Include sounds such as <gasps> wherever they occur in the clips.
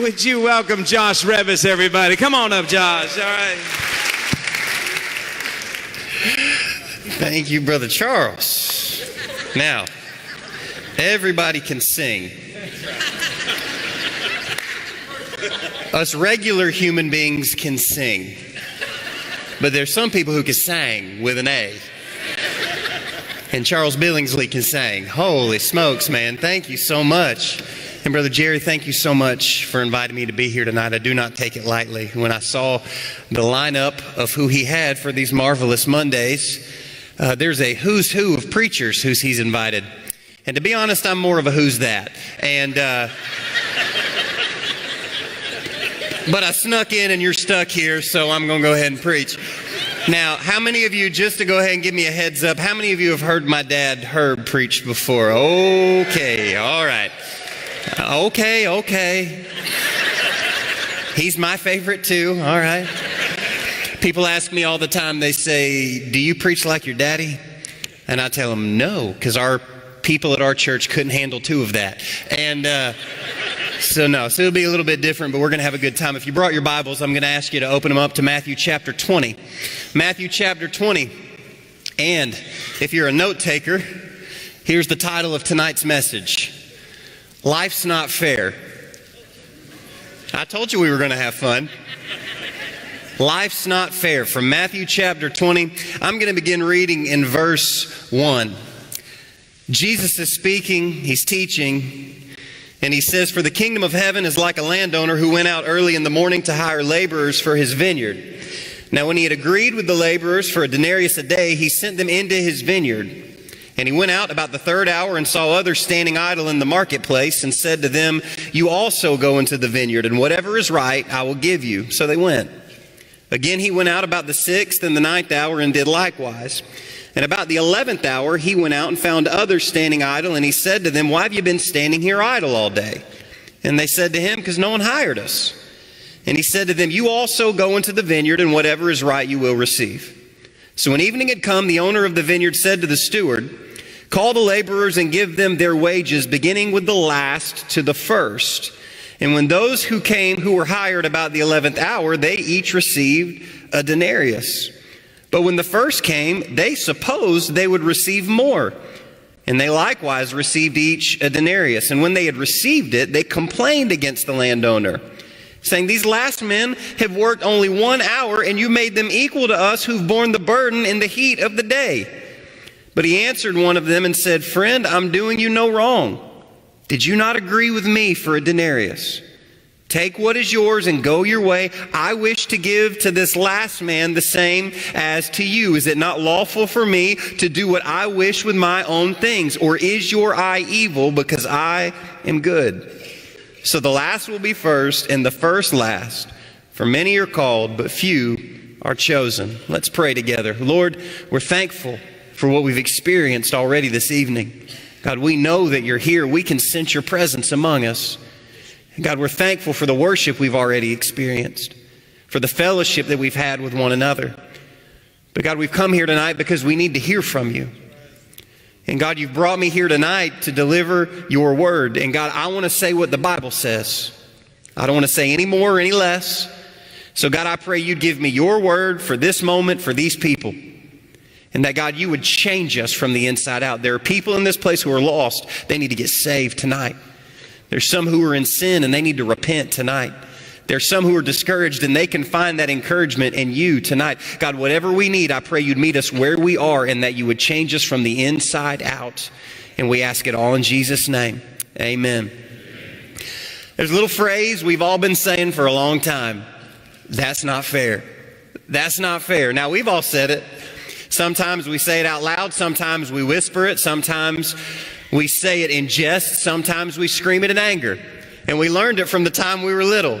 Would you welcome Josh Reavis, everybody? Come on up, Josh. All right. Thank you, Brother Charles. Now, everybody can sing. Us regular human beings can sing. But there's some people who can sing with an A. And Charles Billingsley can sing. Holy smokes, man. Thank you so much. And Brother Jerry, thank you so much for inviting me to be here tonight. I do not take it lightly. When I saw the lineup of who he had for these marvelous Mondays, uh, there's a who's who of preachers who's he's invited. And to be honest, I'm more of a who's that. And, uh, but I snuck in and you're stuck here, so I'm going to go ahead and preach. Now, how many of you, just to go ahead and give me a heads up, how many of you have heard my dad Herb preach before? Okay, all right. Okay, okay. He's my favorite too, all right. People ask me all the time, they say, Do you preach like your daddy? And I tell them, No, because our people at our church couldn't handle two of that. And, uh, so, no, so it'll be a little bit different, but we're going to have a good time. If you brought your Bibles, I'm going to ask you to open them up to Matthew chapter 20. Matthew chapter 20. And if you're a note taker, here's the title of tonight's message Life's Not Fair. I told you we were going to have fun. Life's Not Fair from Matthew chapter 20. I'm going to begin reading in verse 1. Jesus is speaking, he's teaching, and he says, For the kingdom of heaven is like a landowner who went out early in the morning to hire laborers for his vineyard. Now, when he had agreed with the laborers for a denarius a day, he sent them into his vineyard. And he went out about the third hour and saw others standing idle in the marketplace and said to them, You also go into the vineyard, and whatever is right I will give you. So they went. Again, he went out about the sixth and the ninth hour and did likewise. And about the eleventh hour, he went out and found others standing idle, and he said to them, Why have you been standing here idle all day? And they said to him, Because no one hired us. And he said to them, You also go into the vineyard, and whatever is right you will receive. So when evening had come, the owner of the vineyard said to the steward, Call the laborers and give them their wages, beginning with the last to the first. And when those who came who were hired about the eleventh hour, they each received a denarius. But when the first came, they supposed they would receive more. And they likewise received each a denarius. And when they had received it, they complained against the landowner, saying, These last men have worked only one hour, and you made them equal to us who've borne the burden in the heat of the day. But he answered one of them and said, Friend, I'm doing you no wrong. Did you not agree with me for a denarius? Take what is yours and go your way. I wish to give to this last man the same as to you. Is it not lawful for me to do what I wish with my own things? Or is your eye evil because I am good? So the last will be first and the first last. For many are called, but few are chosen. Let's pray together. Lord, we're thankful for what we've experienced already this evening. God, we know that you're here. We can sense your presence among us. God, we're thankful for the worship we've already experienced, for the fellowship that we've had with one another. But God, we've come here tonight because we need to hear from you. And God, you've brought me here tonight to deliver your word. And God, I want to say what the Bible says. I don't want to say any more or any less. So, God, I pray you'd give me your word for this moment, for these people. And that, God, you would change us from the inside out. There are people in this place who are lost. They need to get saved tonight. There's some who are in sin and they need to repent tonight. There's some who are discouraged and they can find that encouragement in you tonight. God, whatever we need, I pray you'd meet us where we are and that you would change us from the inside out. And we ask it all in Jesus' name. Amen. There's a little phrase we've all been saying for a long time. That's not fair. That's not fair. Now, we've all said it. Sometimes we say it out loud. Sometimes we whisper it. Sometimes we say it in jest, sometimes we scream it in anger. And we learned it from the time we were little.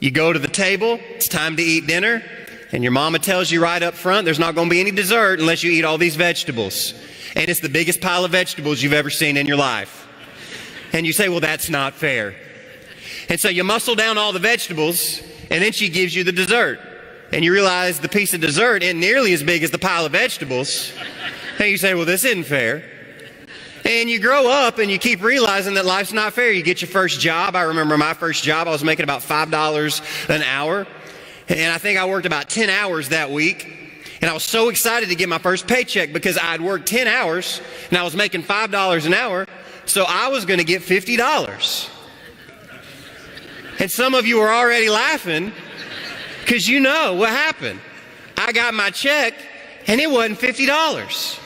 You go to the table, it's time to eat dinner, and your mama tells you right up front there's not going to be any dessert unless you eat all these vegetables. And it's the biggest pile of vegetables you've ever seen in your life. And you say, well, that's not fair. And so you muscle down all the vegetables, and then she gives you the dessert. And you realize the piece of dessert isn't nearly as big as the pile of vegetables. And you say, well, this isn't fair. And you grow up and you keep realizing that life's not fair. You get your first job. I remember my first job, I was making about $5 an hour. And I think I worked about 10 hours that week. And I was so excited to get my first paycheck because I'd worked 10 hours and I was making $5 an hour. So I was going to get $50. And some of you are already laughing because you know what happened. I got my check and it wasn't $50.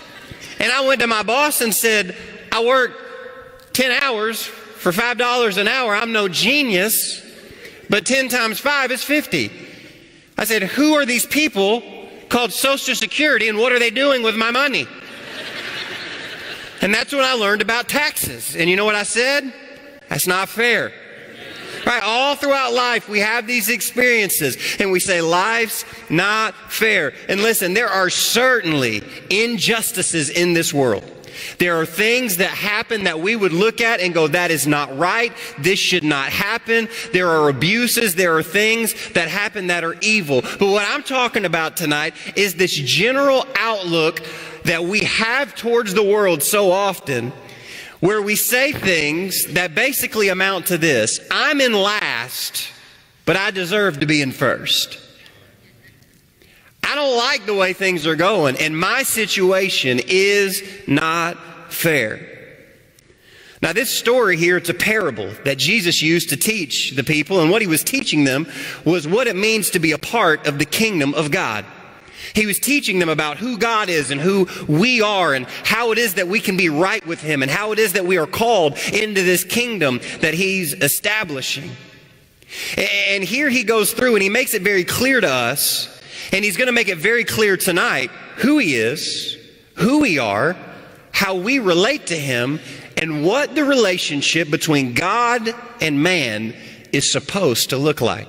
And I went to my boss and said, I worked 10 hours for $5 an hour. I'm no genius, but 10 times 5 is 50. I said, Who are these people called Social Security and what are they doing with my money? And that's when I learned about taxes. And you know what I said? That's not fair. Right? All throughout life, we have these experiences and we say, life's not fair. And listen, there are certainly injustices in this world. There are things that happen that we would look at and go, that is not right. This should not happen. There are abuses. There are things that happen that are evil. But what I'm talking about tonight is this general outlook that we have towards the world so often where we say things that basically amount to this I'm in last, but I deserve to be in first. I don't like the way things are going, and my situation is not fair. Now, this story here, it's a parable that Jesus used to teach the people, and what he was teaching them was what it means to be a part of the kingdom of God. He was teaching them about who God is and who we are and how it is that we can be right with Him and how it is that we are called into this kingdom that He's establishing. And here he goes through and he makes it very clear to us, and he's going to make it very clear tonight who he is, who we are, how we relate to him, and what the relationship between God and man is supposed to look like.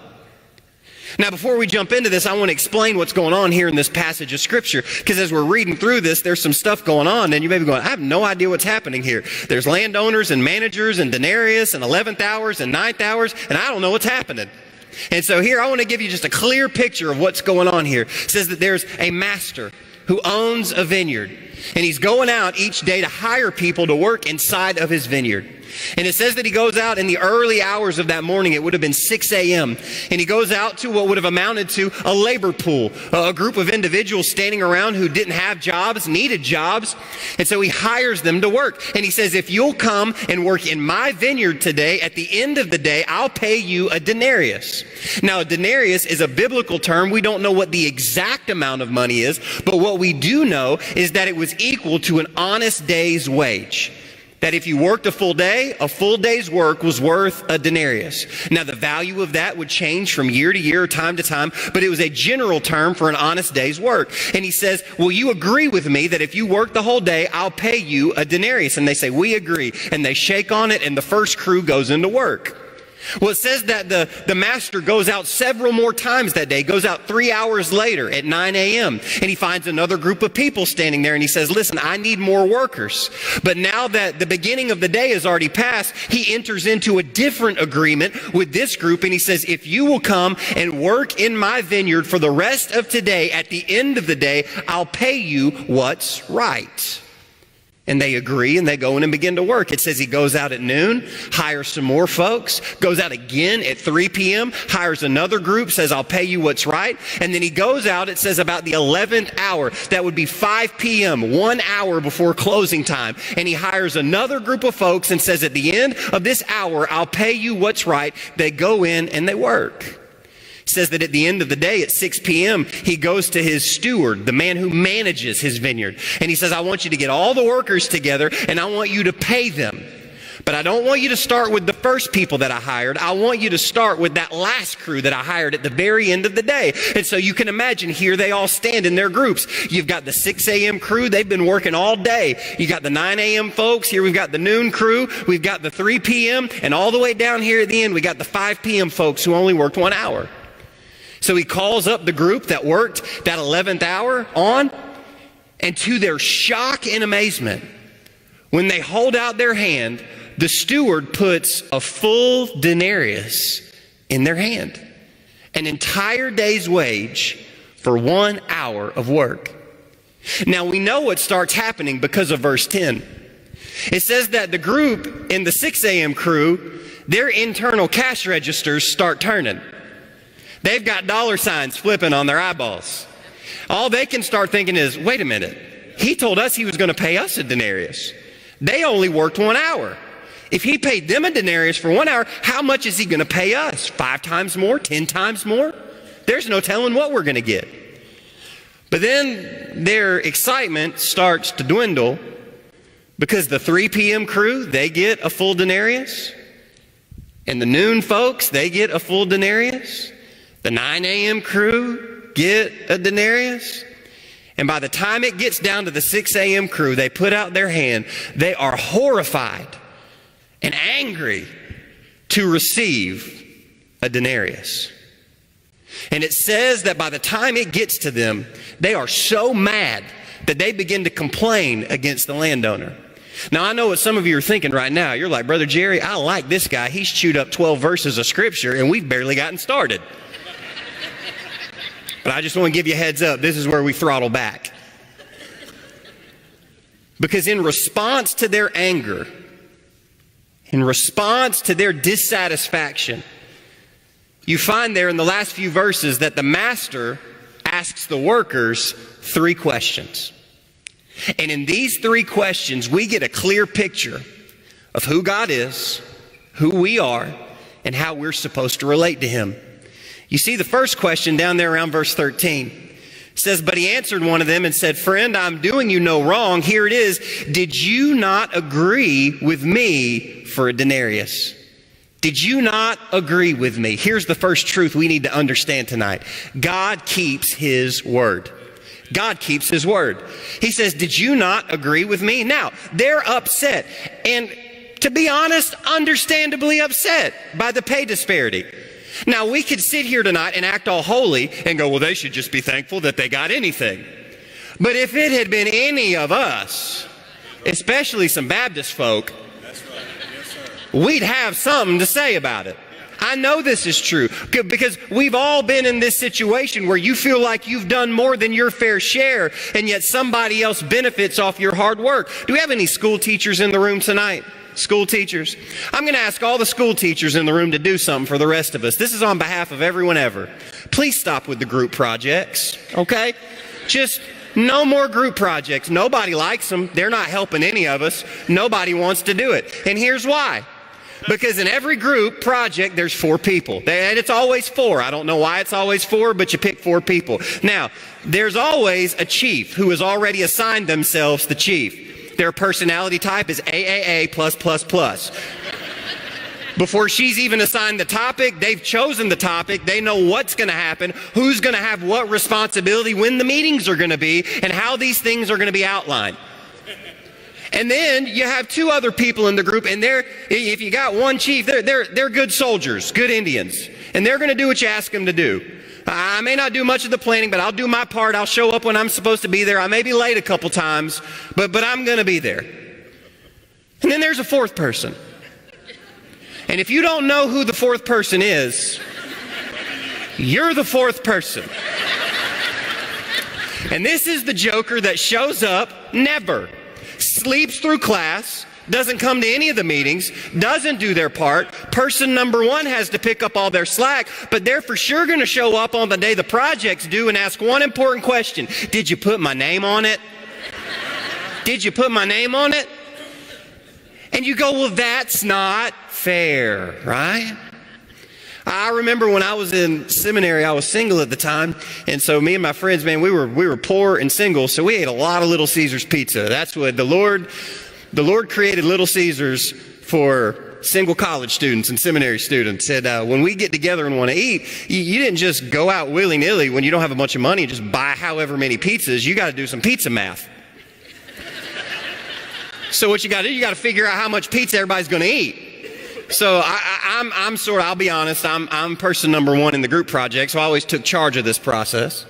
Now, before we jump into this, I want to explain what's going on here in this passage of Scripture. Because as we're reading through this, there's some stuff going on, and you may be going, I have no idea what's happening here. There's landowners and managers and denarius and 11th hours and 9th hours, and I don't know what's happening. And so here I want to give you just a clear picture of what's going on here. It says that there's a master who owns a vineyard, and he's going out each day to hire people to work inside of his vineyard. And it says that he goes out in the early hours of that morning. It would have been 6 a.m. And he goes out to what would have amounted to a labor pool, a group of individuals standing around who didn't have jobs, needed jobs. And so he hires them to work. And he says, if you'll come and work in my vineyard today, at the end of the day, I'll pay you a denarius. Now, a denarius is a biblical term. We don't know what the exact amount of money is, but what we do know is that it was equal to an honest day's wage that if you worked a full day, a full day's work was worth a denarius. Now, the value of that would change from year to year, time to time, but it was a general term for an honest day's work. And he says, Will you agree with me that if you work the whole day, I'll pay you a denarius? And they say, We agree. And they shake on it, and the first crew goes into work. Well, it says that the, the master goes out several more times that day, goes out three hours later at 9 a.m., and he finds another group of people standing there and he says, Listen, I need more workers. But now that the beginning of the day has already passed, he enters into a different agreement with this group and he says, If you will come and work in my vineyard for the rest of today, at the end of the day, I'll pay you what's right. And they agree and they go in and begin to work. It says he goes out at noon, hires some more folks, goes out again at 3 p.m., hires another group, says, I'll pay you what's right. And then he goes out, it says about the 11th hour. That would be 5 p.m., one hour before closing time. And he hires another group of folks and says, at the end of this hour, I'll pay you what's right. They go in and they work says that at the end of the day at 6 p.m., he goes to his steward, the man who manages his vineyard. And he says, I want you to get all the workers together and I want you to pay them. But I don't want you to start with the first people that I hired. I want you to start with that last crew that I hired at the very end of the day. And so you can imagine here they all stand in their groups. You've got the 6 a.m. crew. They've been working all day. You got the 9 a.m. folks. Here we've got the noon crew. We've got the 3 p.m. And all the way down here at the end, we got the 5 p.m. folks who only worked one hour. So he calls up the group that worked that 11th hour on, and to their shock and amazement, when they hold out their hand, the steward puts a full denarius in their hand, an entire day's wage for one hour of work. Now we know what starts happening because of verse 10. It says that the group in the 6 a.m. crew, their internal cash registers start turning. They've got dollar signs flipping on their eyeballs. All they can start thinking is, wait a minute, he told us he was going to pay us a denarius. They only worked one hour. If he paid them a denarius for one hour, how much is he going to pay us? Five times more? Ten times more? There's no telling what we're going to get. But then their excitement starts to dwindle because the 3 p.m. crew, they get a full denarius. And the noon folks, they get a full denarius. The 9 a.m. crew get a denarius. And by the time it gets down to the 6 a.m. crew, they put out their hand. They are horrified and angry to receive a denarius. And it says that by the time it gets to them, they are so mad that they begin to complain against the landowner. Now, I know what some of you are thinking right now. You're like, Brother Jerry, I like this guy. He's chewed up 12 verses of scripture and we've barely gotten started. But I just want to give you a heads up. This is where we throttle back. Because in response to their anger, in response to their dissatisfaction, you find there in the last few verses that the master asks the workers three questions. And in these three questions, we get a clear picture of who God is, who we are, and how we're supposed to relate to Him. You see the first question down there around verse 13 says, But he answered one of them and said, Friend, I'm doing you no wrong. Here it is. Did you not agree with me for a denarius? Did you not agree with me? Here's the first truth we need to understand tonight God keeps his word. God keeps his word. He says, Did you not agree with me? Now, they're upset. And to be honest, understandably upset by the pay disparity. Now, we could sit here tonight and act all holy and go, Well, they should just be thankful that they got anything. But if it had been any of us, especially some Baptist folk, we'd have something to say about it. I know this is true because we've all been in this situation where you feel like you've done more than your fair share and yet somebody else benefits off your hard work. Do we have any school teachers in the room tonight? School teachers. I'm going to ask all the school teachers in the room to do something for the rest of us. This is on behalf of everyone ever. Please stop with the group projects, okay? Just no more group projects. Nobody likes them. They're not helping any of us. Nobody wants to do it. And here's why. Because in every group project, there's four people. And it's always four. I don't know why it's always four, but you pick four people. Now, there's always a chief who has already assigned themselves the chief. Their personality type is AAA plus plus plus. Before she's even assigned the topic, they've chosen the topic. They know what's going to happen, who's going to have what responsibility, when the meetings are going to be, and how these things are going to be outlined. And then you have two other people in the group, and they're, if you got one chief, they're, they're, they're good soldiers, good Indians. And they're going to do what you ask them to do. I may not do much of the planning, but I'll do my part. I'll show up when I'm supposed to be there. I may be late a couple times, but, but I'm going to be there. And then there's a fourth person. And if you don't know who the fourth person is, you're the fourth person. And this is the joker that shows up never sleeps through class, doesn't come to any of the meetings, doesn't do their part. Person number one has to pick up all their slack, but they're for sure going to show up on the day the project's due and ask one important question Did you put my name on it? Did you put my name on it? And you go, Well, that's not fair, right? I remember when I was in seminary, I was single at the time, and so me and my friends, man, we were we were poor and single, so we ate a lot of Little Caesars pizza. That's what the Lord, the Lord created Little Caesars for single college students and seminary students. Said uh, when we get together and want to eat, you, you didn't just go out willy nilly when you don't have a bunch of money and just buy however many pizzas. You got to do some pizza math. <laughs> so what you got to do, you got to figure out how much pizza everybody's going to eat. So I, am I'm, I'm sort of, I'll be honest, I'm, I'm person number one in the group project, so I always took charge of this process.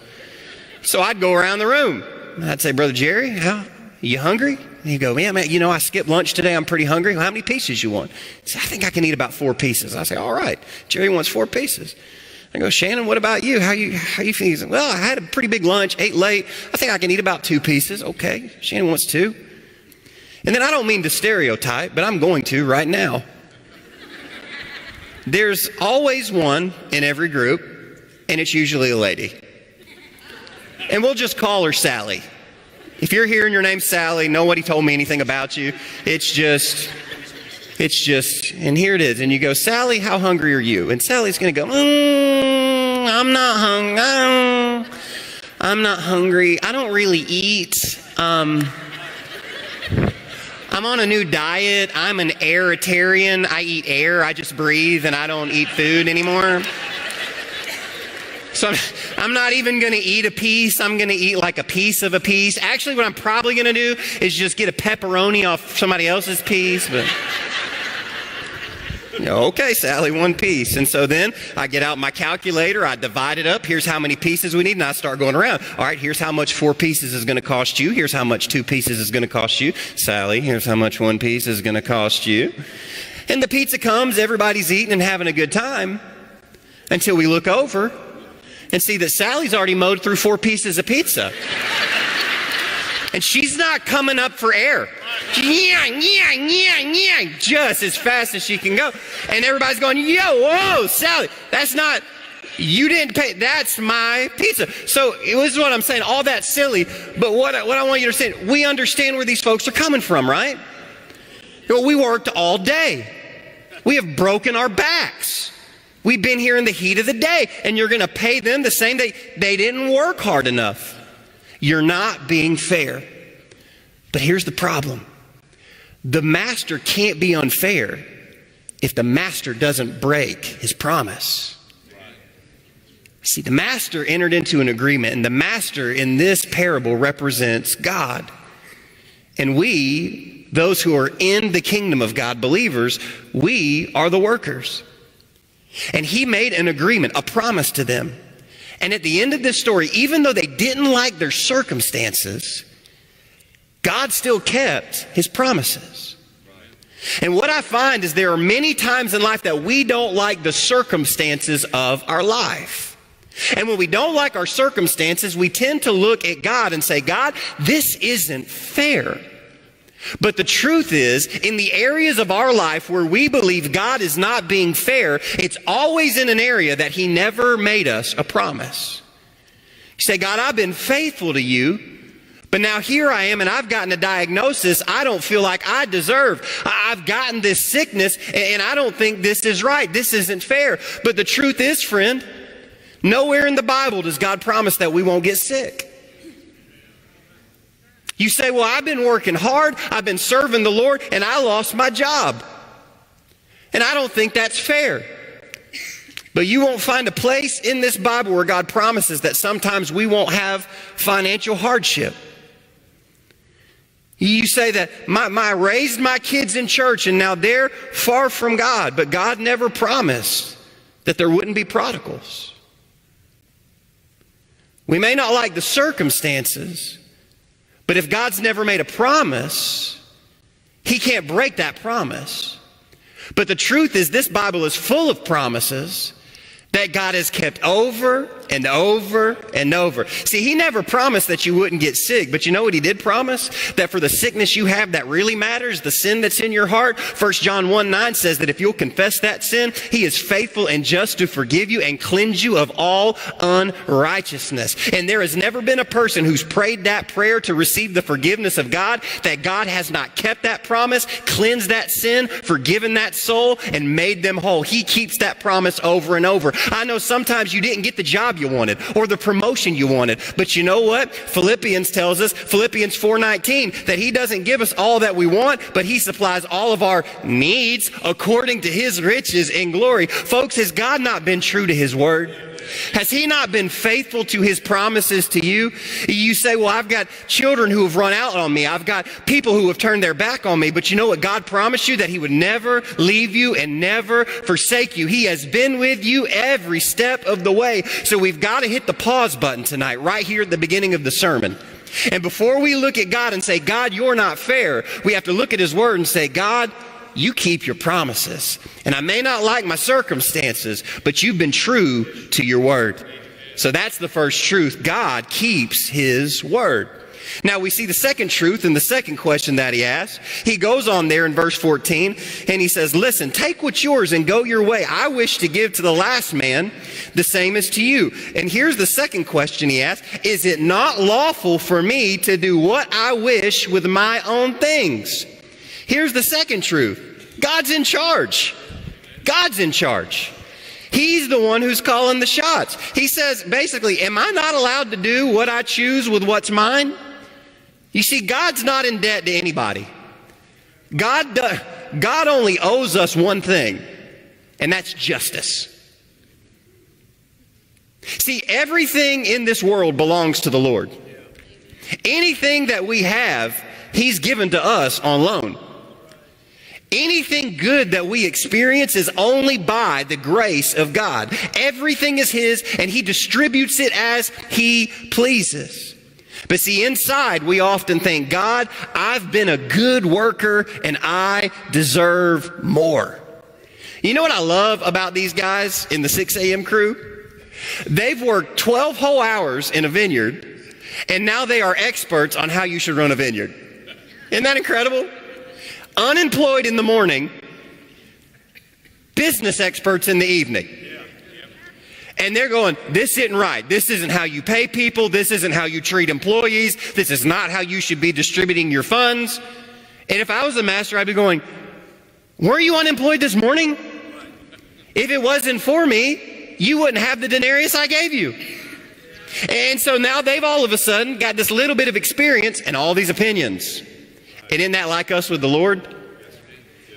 So I'd go around the room. I'd say, Brother Jerry, how, you hungry? And he'd go, yeah, man, you know, I skipped lunch today. I'm pretty hungry. Well, how many pieces you want? He said, I think I can eat about four pieces. I say, all right. Jerry wants four pieces. I go, Shannon, what about you? How you how you feeling? Well, I had a pretty big lunch, ate late. I think I can eat about two pieces. Okay. Shannon wants two. And then I don't mean to stereotype, but I'm going to right now. There's always one in every group, and it's usually a lady. And we'll just call her Sally. If you're here and your name's Sally, nobody told me anything about you. It's just, it's just, and here it is. And you go, Sally, how hungry are you? And Sally's going to go, mm, I'm not hungry. I'm not hungry. I don't really eat. Um, I'm on a new diet. I'm an airitarian. I eat air. I just breathe and I don't eat food anymore. So I'm, I'm not even going to eat a piece. I'm going to eat like a piece of a piece. Actually, what I'm probably going to do is just get a pepperoni off somebody else's piece. But okay, Sally, one piece. And so then I get out my calculator, I divide it up. Here's how many pieces we need, and I start going around. All right, here's how much four pieces is going to cost you. Here's how much two pieces is going to cost you. Sally, here's how much one piece is going to cost you. And the pizza comes, everybody's eating and having a good time until we look over and see that Sally's already mowed through four pieces of pizza. And she's not coming up for air. Yeah, yeah, yeah, yeah, just as fast as she can go. And everybody's going, yo, whoa, Sally, that's not, you didn't pay, that's my pizza. So this is what I'm saying, all that silly, but what, what I want you to understand, we understand where these folks are coming from, right? Well, we worked all day. We have broken our backs. We've been here in the heat of the day, and you're going to pay them the same day. They didn't work hard enough. You're not being fair. But here's the problem the master can't be unfair if the master doesn't break his promise. See, the master entered into an agreement, and the master in this parable represents God. And we, those who are in the kingdom of God, believers, we are the workers. And he made an agreement, a promise to them. And at the end of this story, even though they didn't like their circumstances, God still kept his promises. And what I find is there are many times in life that we don't like the circumstances of our life. And when we don't like our circumstances, we tend to look at God and say, God, this isn't fair. But the truth is, in the areas of our life where we believe God is not being fair, it's always in an area that He never made us a promise. You say, God, I've been faithful to you, but now here I am and I've gotten a diagnosis I don't feel like I deserve. I've gotten this sickness and I don't think this is right. This isn't fair. But the truth is, friend, nowhere in the Bible does God promise that we won't get sick. You say, Well, I've been working hard, I've been serving the Lord, and I lost my job. And I don't think that's fair. But you won't find a place in this Bible where God promises that sometimes we won't have financial hardship. You say that my, my raised my kids in church and now they're far from God, but God never promised that there wouldn't be prodigals. We may not like the circumstances, but if God's never made a promise, He can't break that promise. But the truth is, this Bible is full of promises that God has kept over and over and over. See, he never promised that you wouldn't get sick, but you know what he did promise? That for the sickness you have that really matters, the sin that's in your heart, 1 John 1 9 says that if you'll confess that sin, he is faithful and just to forgive you and cleanse you of all unrighteousness. And there has never been a person who's prayed that prayer to receive the forgiveness of God that God has not kept that promise, cleansed that sin, forgiven that soul, and made them whole. He keeps that promise over and over. I know sometimes you didn't get the job you wanted or the promotion you wanted. But you know what? Philippians tells us, Philippians 4:19, that he doesn't give us all that we want, but he supplies all of our needs according to his riches in glory. Folks, has God not been true to his word? Has he not been faithful to his promises to you? You say, well, I've got children who have run out on me. I've got people who have turned their back on me. But you know what God promised you? That he would never leave you and never forsake you. He has been with you every step of the way. So we've got to hit the pause button tonight, right here at the beginning of the sermon. And before we look at God and say, God, you're not fair, we have to look at his word and say, God, you keep your promises. And I may not like my circumstances, but you've been true to your word. So that's the first truth. God keeps his word. Now we see the second truth in the second question that he asks. He goes on there in verse 14 and he says, Listen, take what's yours and go your way. I wish to give to the last man the same as to you. And here's the second question he asks Is it not lawful for me to do what I wish with my own things? Here's the second truth God's in charge. God's in charge. He's the one who's calling the shots. He says, basically, am I not allowed to do what I choose with what's mine? You see, God's not in debt to anybody. God, God only owes us one thing, and that's justice. See, everything in this world belongs to the Lord. Anything that we have, He's given to us on loan. Anything good that we experience is only by the grace of God. Everything is His, and He distributes it as He pleases. But see, inside we often think, God, I've been a good worker and I deserve more. You know what I love about these guys in the 6 a.m. crew? They've worked 12 whole hours in a vineyard and now they are experts on how you should run a vineyard. Isn't that incredible? Unemployed in the morning, business experts in the evening and they're going, This isn't right. This isn't how you pay people. This isn't how you treat employees. This is not how you should be distributing your funds. And if I was the master, I'd be going, Were you unemployed this morning? If it wasn't for me, you wouldn't have the denarius I gave you. And so now they've all of a sudden got this little bit of experience and all these opinions. And isn't that like us with the Lord?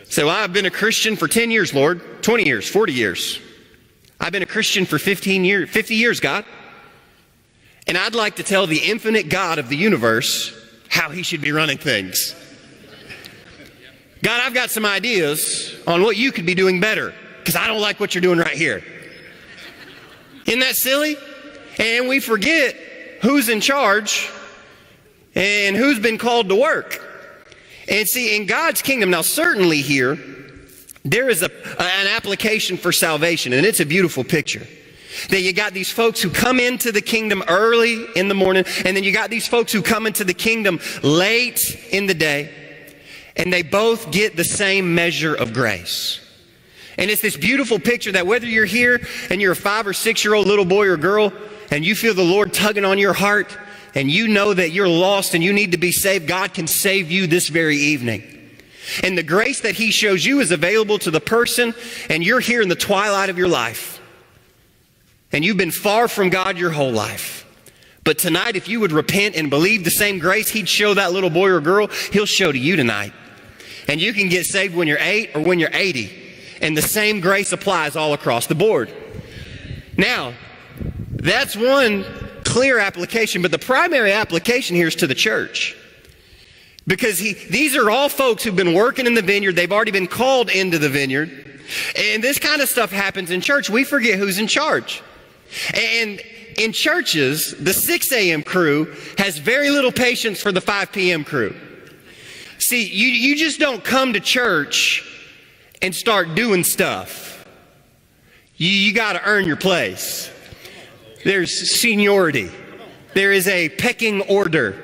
So I've been a Christian for 10 years, Lord, 20 years, 40 years. I've been a Christian for 15 years, 50 years, God. And I'd like to tell the infinite God of the universe how he should be running things. God, I've got some ideas on what you could be doing better because I don't like what you're doing right here. Isn't that silly? And we forget who's in charge and who's been called to work. And see, in God's kingdom, now certainly here, there is a, an application for salvation, and it's a beautiful picture. That you got these folks who come into the kingdom early in the morning, and then you got these folks who come into the kingdom late in the day, and they both get the same measure of grace. And it's this beautiful picture that whether you're here and you're a five or six year old little boy or girl, and you feel the Lord tugging on your heart, and you know that you're lost and you need to be saved, God can save you this very evening. And the grace that He shows you is available to the person, and you're here in the twilight of your life. And you've been far from God your whole life. But tonight, if you would repent and believe the same grace He'd show that little boy or girl, He'll show to you tonight. And you can get saved when you're eight or when you're 80. And the same grace applies all across the board. Now, that's one clear application, but the primary application here is to the church. Because he, these are all folks who've been working in the vineyard. They've already been called into the vineyard. And this kind of stuff happens in church. We forget who's in charge. And in churches, the 6 a.m. crew has very little patience for the 5 p.m. crew. See, you, you just don't come to church and start doing stuff. You, you got to earn your place. There's seniority. There is a pecking order.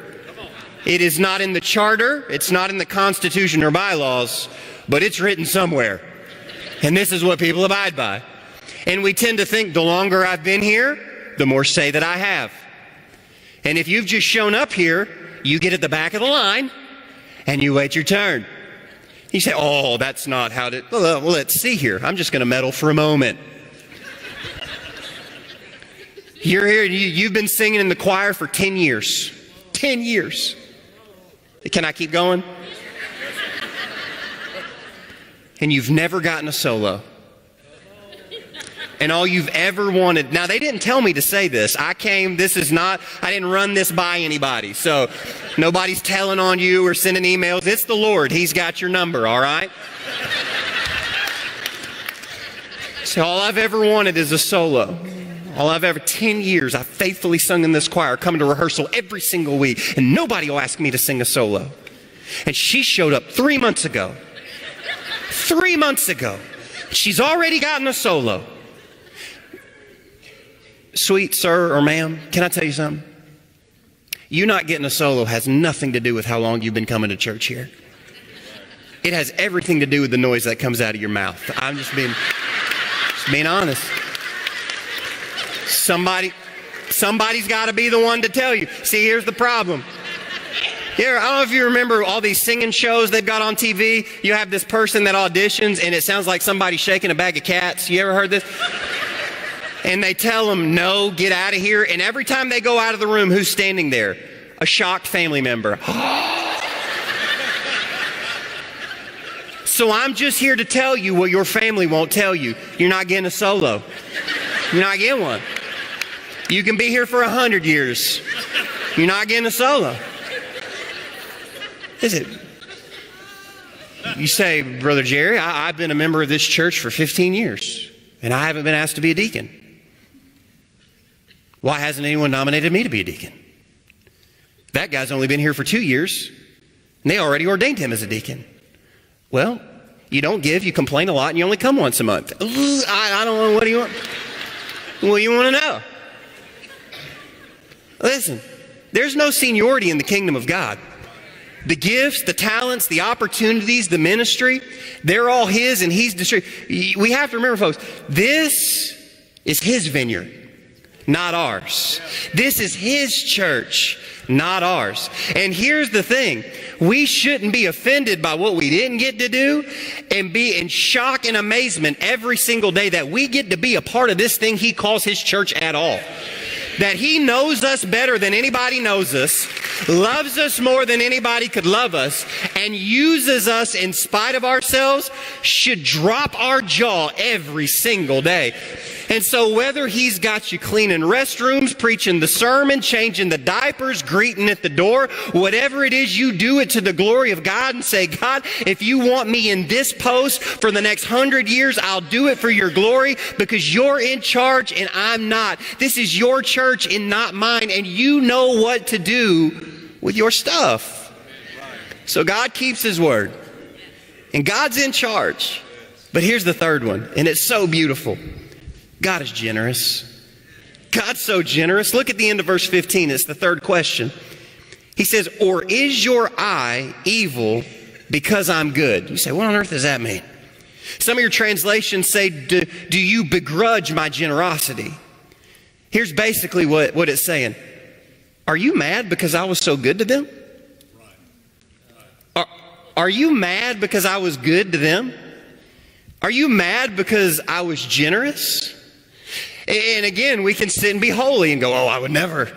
It is not in the charter, it's not in the Constitution or bylaws, but it's written somewhere. And this is what people abide by. And we tend to think the longer I've been here, the more say that I have. And if you've just shown up here, you get at the back of the line and you wait your turn. You say, Oh, that's not how to. Well, uh, let's see here. I'm just going to meddle for a moment. You're here, you, have been singing in the choir for 10 years. 10 years. Can I keep going? And you've never gotten a solo. And all you've ever wanted. Now, they didn't tell me to say this. I came, this is not, I didn't run this by anybody. So nobody's telling on you or sending emails. It's the Lord. He's got your number, all right? So all I've ever wanted is a solo. All I've ever, 10 years, I've faithfully sung in this choir, coming to rehearsal every single week, and nobody will ask me to sing a solo. And she showed up three months ago. Three months ago. She's already gotten a solo. Sweet sir or ma'am, can I tell you something? You not getting a solo has nothing to do with how long you've been coming to church here. It has everything to do with the noise that comes out of your mouth. I'm just being, just being honest. Somebody, somebody's got to be the one to tell you. See, here's the problem. Here, I don't know if you remember all these singing shows they've got on TV. You have this person that auditions, and it sounds like somebody shaking a bag of cats. You ever heard this? And they tell them, no, get out of here. And every time they go out of the room, who's standing there? A shocked family member. <gasps> so I'm just here to tell you what your family won't tell you. You're not getting a solo. You're not getting one. You can be here for a hundred years. You're not getting a solo. Is it? You say, Brother Jerry, I, have been a member of this church for 15 years, and I haven't been asked to be a deacon. Why hasn't anyone nominated me to be a deacon? That guy's only been here for two years, and they already ordained him as a deacon. Well, you don't give, you complain a lot, and you only come once a month. I, I don't know. What do you want? Well, you want to know? Listen, there's no seniority in the kingdom of God. The gifts, the talents, the opportunities, the ministry, they're all His and He's distributed. We have to remember, folks, this is His vineyard, not ours. This is His church, not ours. And here's the thing we shouldn't be offended by what we didn't get to do and be in shock and amazement every single day that we get to be a part of this thing He calls His church at all that He knows us better than anybody knows us, loves us more than anybody could love us, and uses us in spite of ourselves should drop our jaw every single day. And so, whether he's got you cleaning restrooms, preaching the sermon, changing the diapers, greeting at the door, whatever it is, you do it to the glory of God and say, God, if you want me in this post for the next hundred years, I'll do it for your glory because you're in charge and I'm not. This is your church and not mine, and you know what to do with your stuff. So, God keeps his word, and God's in charge. But here's the third one, and it's so beautiful. God is generous. God's so generous. Look at the end of verse 15. It's the third question. He says, Or is your eye evil because I'm good? You say, What on earth does that mean? Some of your translations say, Do, do you begrudge my generosity? Here's basically what, what it's saying Are you mad because I was so good to them? Are, are you mad because I was good to them? Are you mad because I was generous? And again, we can sit and be holy and go, oh, I would never.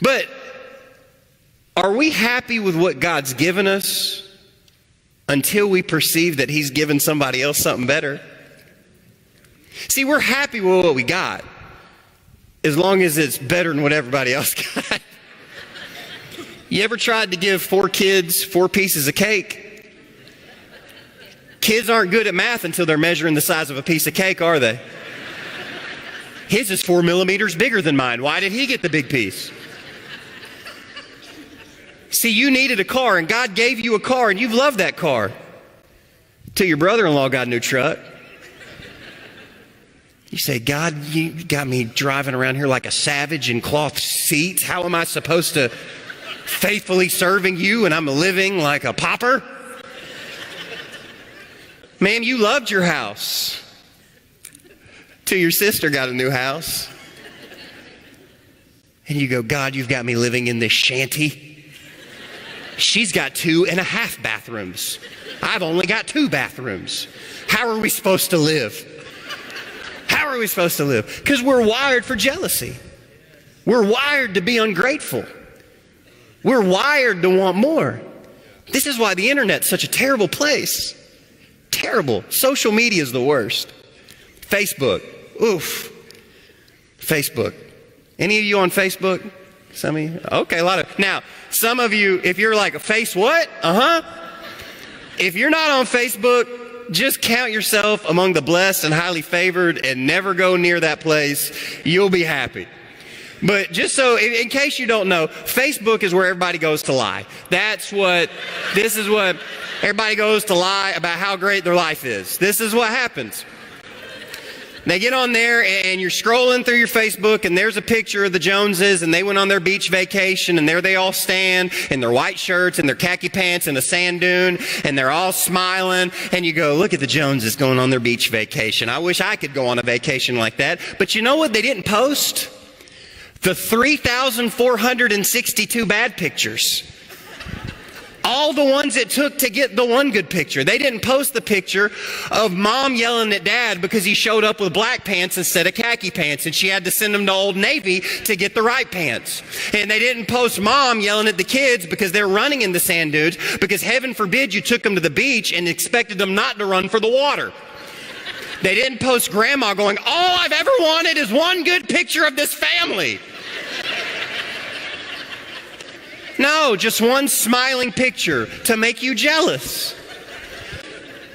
But are we happy with what God's given us until we perceive that He's given somebody else something better? See, we're happy with what we got as long as it's better than what everybody else <laughs> got. you ever tried to give four kids four pieces of cake? Kids aren't good at math until they're measuring the size of a piece of cake, are they? His is four millimeters bigger than mine. Why did he get the big piece? See, you needed a car, and God gave you a car, and you've loved that car. Till your brother in law got a new truck. You say, God, you got me driving around here like a savage in cloth seats. How am I supposed to faithfully serving you and I'm living like a pauper? Man, you loved your house till your sister got a new house. And you go, God, you've got me living in this shanty. She's got two and a half bathrooms. I've only got two bathrooms. How are we supposed to live? How are we supposed to live? Because we're wired for jealousy. We're wired to be ungrateful. We're wired to want more. This is why the internet's such a terrible place. Terrible. Social media is the worst. Facebook. Oof. Facebook. Any of you on Facebook? Some of you? Okay, a lot of. Now, some of you, if you're like, a face what? Uh huh. If you're not on Facebook, just count yourself among the blessed and highly favored and never go near that place. You'll be happy. But just so, in, case you don't know, Facebook is where everybody goes to lie. That's what, this is what everybody goes to lie about how great their life is. This is what happens. They get on there and you're scrolling through your Facebook and there's a picture of the Joneses and they went on their beach vacation and there they all stand in their white shirts and their khaki pants in the sand dune and they're all smiling and you go, look at the Joneses going on their beach vacation. I wish I could go on a vacation like that. But you know what they didn't post? The 3,462 bad pictures all the ones it took to get the one good picture. They didn't post the picture of mom yelling at dad because he showed up with black pants instead of khaki pants and she had to send him to Old Navy to get the right pants. And they didn't post mom yelling at the kids because they're running in the sand dunes because heaven forbid you took them to the beach and expected them not to run for the water. They didn't post grandma going, all I've ever wanted is one good picture of this family. No, just one smiling picture to make you jealous.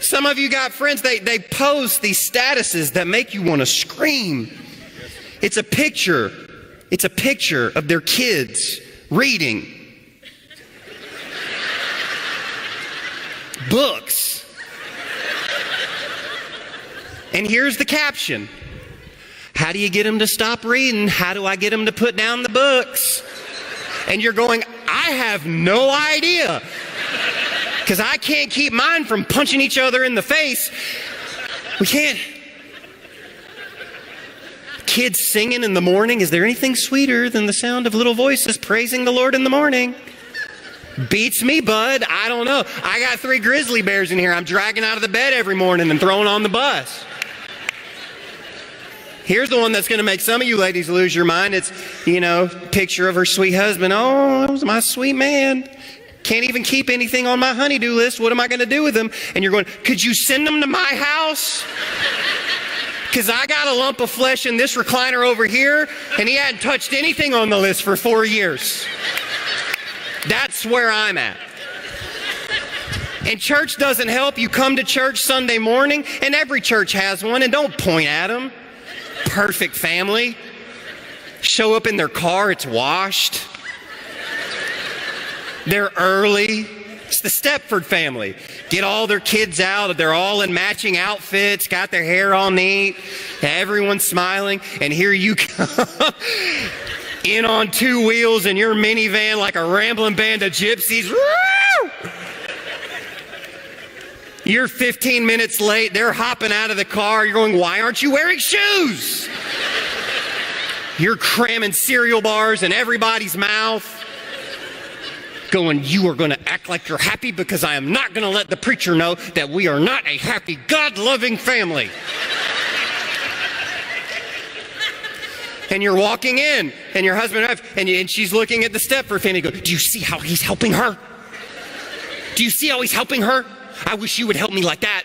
Some of you got friends, they, they post these statuses that make you want to scream. It's a picture. It's a picture of their kids reading books. And here's the caption How do you get them to stop reading? How do I get them to put down the books? And you're going, I have no idea. Because I can't keep mine from punching each other in the face. We can't. Kids singing in the morning. Is there anything sweeter than the sound of little voices praising the Lord in the morning? Beats me, bud. I don't know. I got three grizzly bears in here. I'm dragging out of the bed every morning and throwing on the bus. Here's the one that's going to make some of you ladies lose your mind. It's, you know, picture of her sweet husband. Oh, that was my sweet man. Can't even keep anything on my honey-do list. What am I going to do with them? And you're going, could you send them to my house? <laughs> Because I got a lump of flesh in this recliner over here, and he hadn't touched anything on the list for four years. That's where I'm at. And church doesn't help. You come to church Sunday morning, and every church has one, and don't point at them perfect family. Show up in their car, it's washed. They're early. It's the Stepford family. Get all their kids out. They're all in matching outfits, got their hair all neat. Everyone's smiling. And here you <laughs> come in on two wheels in your minivan like a rambling band of gypsies. You're 15 minutes late. They're hopping out of the car. You're going, why aren't you wearing shoes? You're cramming cereal bars in everybody's mouth. Going, you are going to act like you're happy because I am not going to let the preacher know that we are not a happy, God loving family. and you're walking in, and your husband and wife, and, you, and she's looking at the Stepford family. Go, do you see how he's helping her? Do you see how he's helping her? I wish you would help me like that.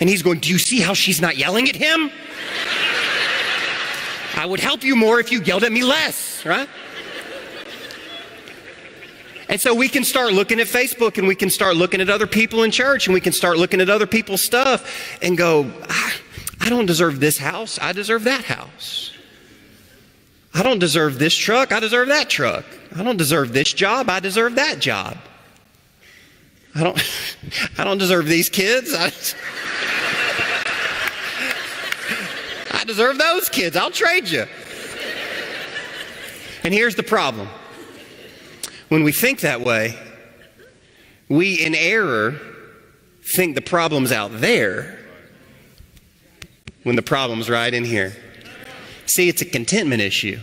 And he's going, Do you see how she's not yelling at him? <laughs> I would help you more if you yelled at me less, right? And so we can start looking at Facebook and we can start looking at other people in church and we can start looking at other people's stuff and go, I don't deserve this house. I deserve that house. I don't deserve this truck. I deserve that truck. I don't deserve this job. I deserve that job. I don't, <laughs> I don't deserve these kids. I, I deserve those kids. I'll trade you. And here's the problem when we think that way, we in error think the problem's out there when the problem's right in here. See, it's a contentment issue.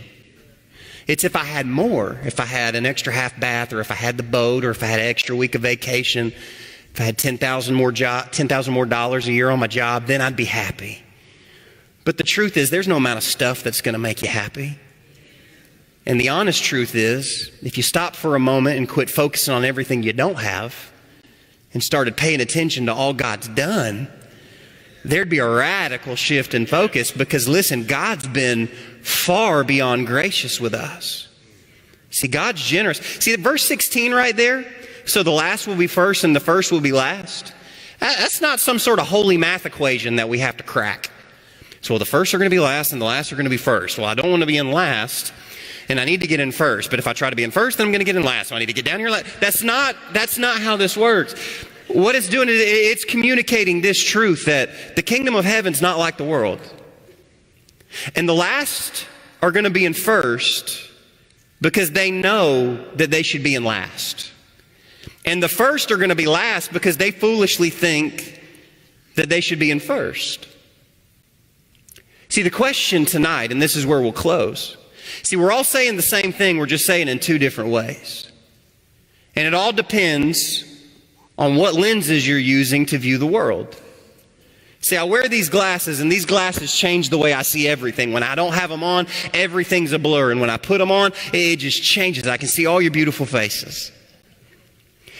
It's if I had more, if I had an extra half bath, or if I had the boat, or if I had an extra week of vacation, if I had 10,000 more, job, 10,000 more dollars a year on my job, then I'd be happy. But the truth is, there's no amount of stuff that's going to make you happy. And the honest truth is, if you stop for a moment and quit focusing on everything you don't have and started paying attention to all God's done, there'd be a radical shift in focus because listen, God's been far beyond gracious with us. See, God's generous. See, verse 16 right there? So the last will be first and the first will be last. That's not some sort of holy math equation that we have to crack. So well, the first are going to be last and the last are going to be first. Well, I don't want to be in last and I need to get in first. But if I try to be in first, then I'm going to get in last. So I need to get down here. That's not, that's not how this works. What it's doing is it's communicating this truth that the kingdom of heaven's not like the world. And the last are going to be in first because they know that they should be in last. And the first are going to be last because they foolishly think that they should be in first. See, the question tonight, and this is where we'll close. See, we're all saying the same thing, we're just saying in two different ways. And it all depends on what lenses you're using to view the world. See, I wear these glasses, and these glasses change the way I see everything. When I don't have them on, everything's a blur. And when I put them on, it just changes. I can see all your beautiful faces.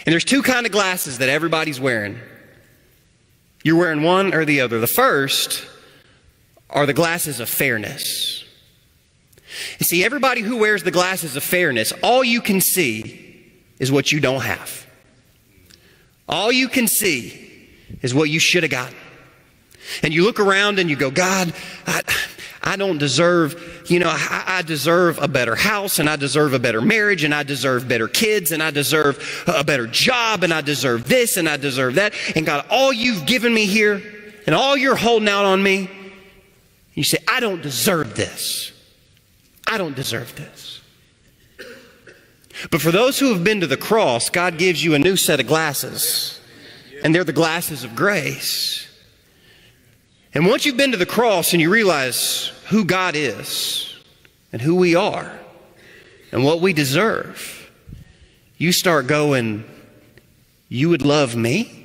And there's two kind of glasses that everybody's wearing. You're wearing one or the other. The first are the glasses of fairness. You see, everybody who wears the glasses of fairness, all you can see is what you don't have. All you can see is what you should have gotten. And you look around and you go, God, I, I don't deserve, you know, I, I, deserve a better house and I deserve a better marriage and I deserve better kids and I deserve a better job and I deserve this and I deserve that. And God, all you've given me here and all you're holding out on me, you say, I don't deserve this. I don't deserve this. But for those who have been to the cross, God gives you a new set of glasses. And they're the glasses of grace. And once you've been to the cross and you realize who God is and who we are and what we deserve, you start going, You would love me?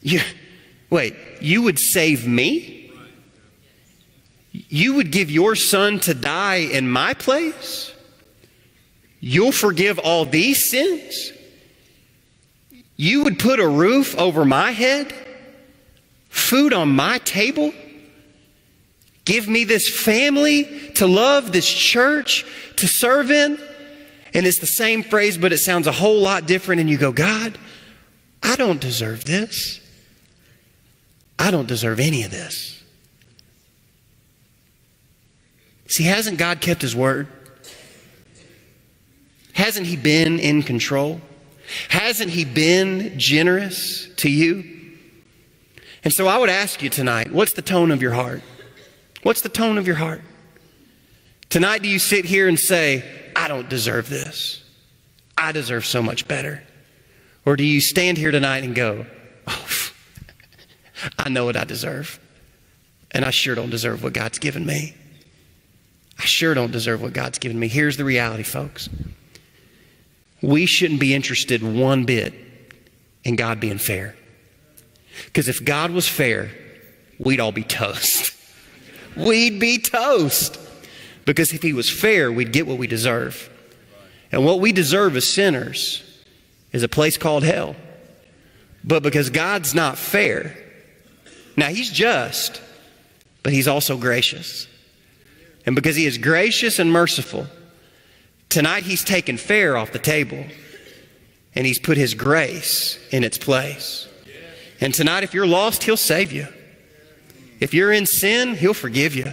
You, wait, you would save me? You would give your son to die in my place? You'll forgive all these sins? You would put a roof over my head? Food on my table? Give me this family to love, this church to serve in? And it's the same phrase, but it sounds a whole lot different. And you go, God, I don't deserve this. I don't deserve any of this. See, hasn't God kept His word? Hasn't He been in control? Hasn't He been generous to you? And so I would ask you tonight what's the tone of your heart? What's the tone of your heart? Tonight, do you sit here and say, I don't deserve this? I deserve so much better? Or do you stand here tonight and go, oh, <laughs> I know what I deserve, and I sure don't deserve what God's given me? I sure don't deserve what God's given me. Here's the reality, folks. We shouldn't be interested one bit in God being fair. Because if God was fair, we'd all be toast. <laughs> we'd be toast. Because if He was fair, we'd get what we deserve. And what we deserve as sinners is a place called hell. But because God's not fair, now He's just, but He's also gracious. And because He is gracious and merciful, tonight He's taken fair off the table and He's put His grace in its place. And tonight, if you're lost, He'll save you. If you're in sin, He'll forgive you.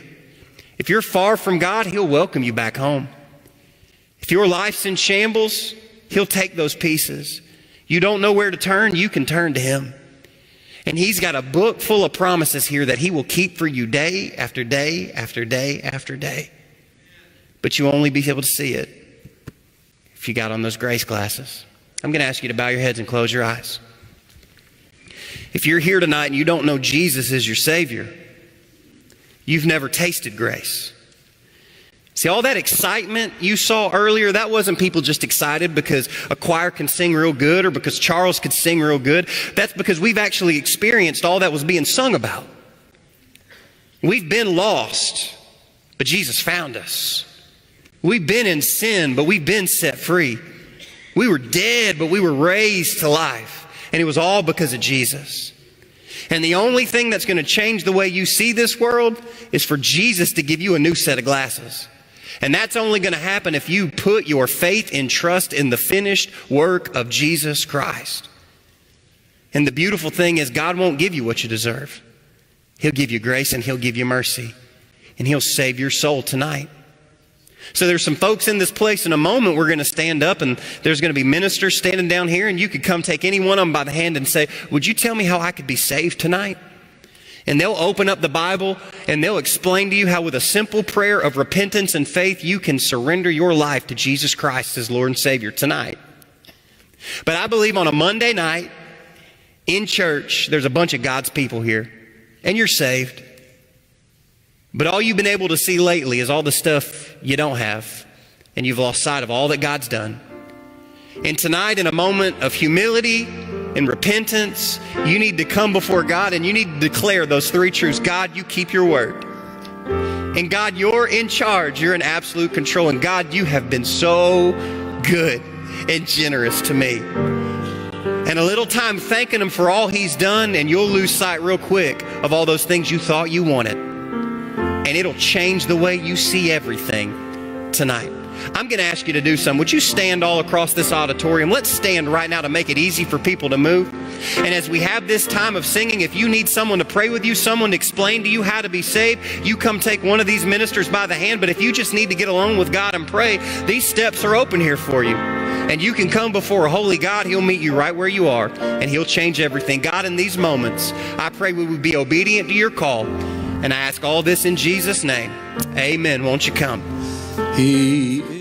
If you're far from God, He'll welcome you back home. If your life's in shambles, He'll take those pieces. You don't know where to turn, you can turn to Him. And He's got a book full of promises here that He will keep for you day after day after day after day. But you'll only be able to see it if you got on those grace glasses. I'm going to ask you to bow your heads and close your eyes. If you're here tonight and you don't know Jesus as your Savior, you've never tasted grace. See, all that excitement you saw earlier, that wasn't people just excited because a choir can sing real good or because Charles could sing real good. That's because we've actually experienced all that was being sung about. We've been lost, but Jesus found us. We've been in sin, but we've been set free. We were dead, but we were raised to life. And it was all because of Jesus. And the only thing that's going to change the way you see this world is for Jesus to give you a new set of glasses. And that's only going to happen if you put your faith and trust in the finished work of Jesus Christ. And the beautiful thing is, God won't give you what you deserve. He'll give you grace and He'll give you mercy. And He'll save your soul tonight. So there's some folks in this place in a moment we're going to stand up and there's going to be ministers standing down here and you could come take any one of them by the hand and say, would you tell me how I could be saved tonight? And they'll open up the Bible and they'll explain to you how, with a simple prayer of repentance and faith, you can surrender your life to Jesus Christ as Lord and Savior tonight. But I believe on a Monday night in church, there's a bunch of God's people here, and you're saved. But all you've been able to see lately is all the stuff you don't have, and you've lost sight of all that God's done. And tonight, in a moment of humility and repentance, you need to come before God and you need to declare those three truths God, you keep your word. And God, you're in charge. You're in absolute control. And God, you have been so good and generous to me. And a little time thanking Him for all He's done, and you'll lose sight real quick of all those things you thought you wanted. And it'll change the way you see everything tonight. I'm going to ask you to do something. Would you stand all across this auditorium? Let's stand right now to make it easy for people to move. And as we have this time of singing, if you need someone to pray with you, someone to explain to you how to be saved, you come take one of these ministers by the hand. But if you just need to get alone with God and pray, these steps are open here for you. And you can come before a holy God. He'll meet you right where you are and He'll change everything. God, in these moments, I pray we would be obedient to your call. And I ask all this in Jesus' name. Amen. Won't you come? He